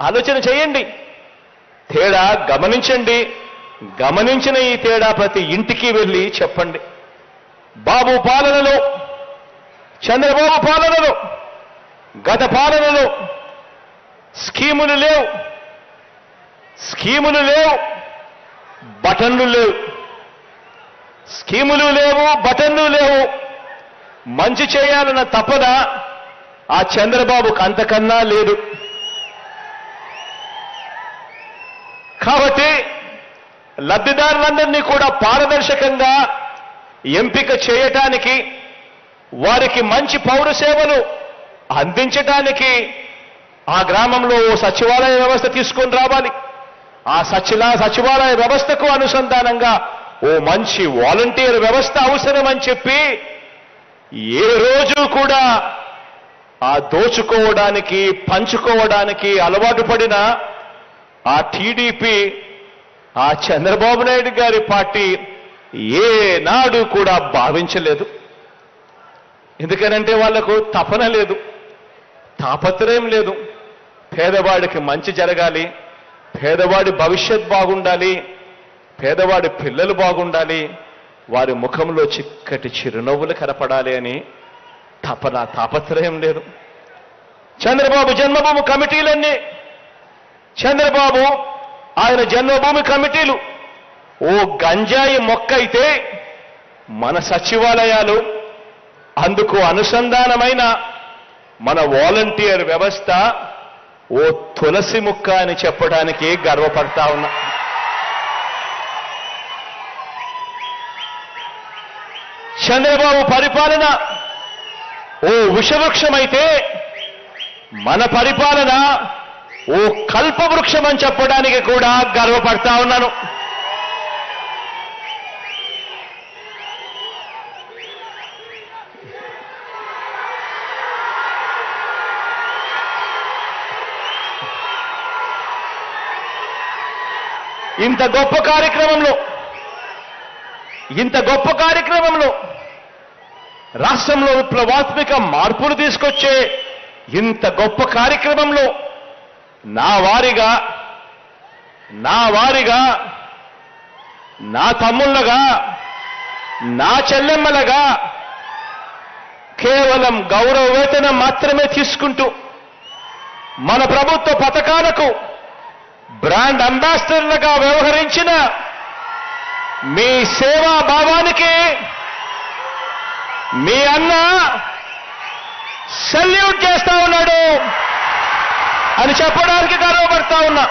ఆలోచన చేయండి. తేడా గమనించండి. గమనించిన ఈ తేడా ప్రతి ఇంటికి వెళ్ళి చెప్పండి. బాబు పాలనలో చంద్రబాబు పాలనలో గత పాలనలో స్కీములు లేవు. స్కీములు లేవు బటన్లు లేవు. స్కీములు లేవు బటన్లు లేవు. మంచి చేయాలన్న తపన ఆ చంద్రబాబుకు అంతకన్నా లేదు. కాబట్టి లబ్ధిదారులందరినీ కూడా పారదర్శకంగా ఎంపిక చేయటానికి వారికి మంచి పౌర సేవలు అందించటానికి ఆ గ్రామంలో ఓ సచివాలయ వ్యవస్థ తీసుకొని రావాలి. ఆ సచిలా సచివాలయ వ్యవస్థకు అనుసంధానంగా ఓ మంచి వాలంటీర్ వ్యవస్థ అవసరమని చెప్పి ఏ రోజు కూడా ఆ దోచుకోవడానికి పంచుకోవడానికి అలవాటు పడిన ఆ టీడీపీ ఆ చంద్రబాబు నాయుడు గారి పార్టీ ఏనాడు కూడా భావించలేదు. ఎందుకనంటే వాళ్ళకు తపన లేదు తాపత్రయం లేదు. పేదవాడికి మంచి జరగాలి పేదవాడి భవిష్యత్ బాగుండాలి పేదవాడి పిల్లలు బాగుండాలి వారి ముఖంలో చిక్కటి చిరునవ్వులు కనపడాలి అని తపన తాపత్రయం లేదు. చంద్రబాబు జన్మభూమి కమిటీలన్నీ చంద్రబాబు ఆయన జన్మభూమి కమిటీలు. ఓ గంజాయి మొక్క అయితే మన సచివాలయాలు అందుకు అనుసంధానమైన మన వాలంటీర్ వ్యవస్థ ఓ తులసి ముక్క అని చెప్పడానికి గర్వపడతా ఉన్నా. చంద్రబాబు పరిపాలన ఓ విషవృక్షమైతే మన పరిపాలన ఓ కల్పవృక్షం అని చెప్పడానికి కూడా గర్వపడతా ఉన్నాను. ఇంత గొప్ప కార్యక్రమంలో ఇంత గొప్ప కార్యక్రమంలో రాష్ట్రంలో విప్లవాత్మిక మార్పులు తీసుకొచ్చే ఇంత గొప్ప కార్యక్రమంలో నా వారిగా నా వారిగా నా తమ్ముళ్ళగా నా చెల్లెమ్మలగా కేవలం గౌరవ వేతనం మాత్రమే తీసుకుంటూ మన ప్రభుత్వ పథకాలకు బ్రాండ్ అంబాసిడర్లుగా వ్యవహరించిన మీ సేవా భావానికి మీ అన్న సెల్యూట్ చేస్తా ఉన్నాడు. అని చెప్పడానికి గర్వపడతా ఉన్నా.